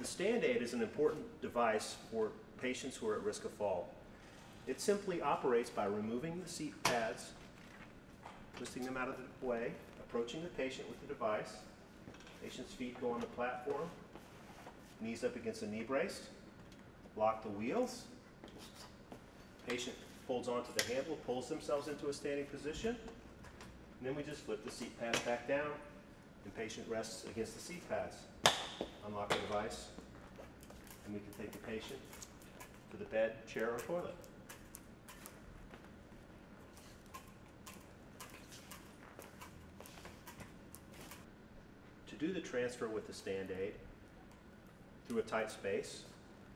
The stand aid is an important device for patients who are at risk of fall. It simply operates by removing the seat pads, twisting them out of the way, approaching the patient with the device. Patient's feet go on the platform, knees up against the knee brace, lock the wheels. Patient holds onto the handle, pulls themselves into a standing position. And then we just flip the seat pads back down and patient rests against the seat pads. Unlock the device and we can take the patient to the bed, chair, or toilet. To do the transfer with the stand aid through a tight space,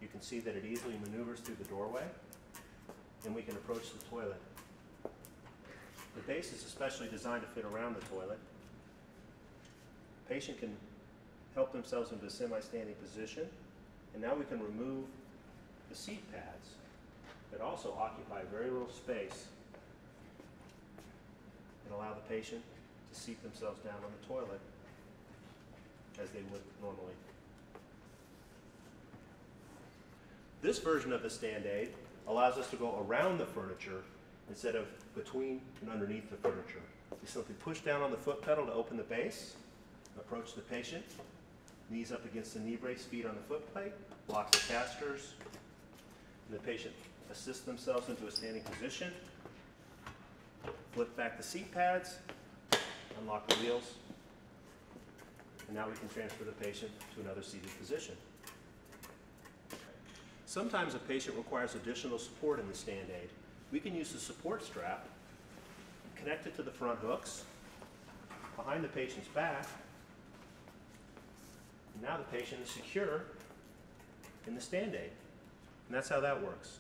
you can see that it easily maneuvers through the doorway and we can approach the toilet. The base is especially designed to fit around the toilet. Patient can help themselves into a semi-standing position and now we can remove the seat pads that also occupy very little space and allow the patient to seat themselves down on the toilet as they would normally. This version of the stand aid allows us to go around the furniture instead of between and underneath the furniture. You simply push down on the foot pedal to open the base, approach the patient, knees up against the knee brace, feet on the foot plate, lock the casters, and the patient assists themselves into a standing position, flip back the seat pads, unlock the wheels, and now we can transfer the patient to another seated position. Sometimes a patient requires additional support in the stand aid. We can use the support strap, connect it to the front hooks, behind the patient's back, now the patient is secure in the stand aid. And that's how that works.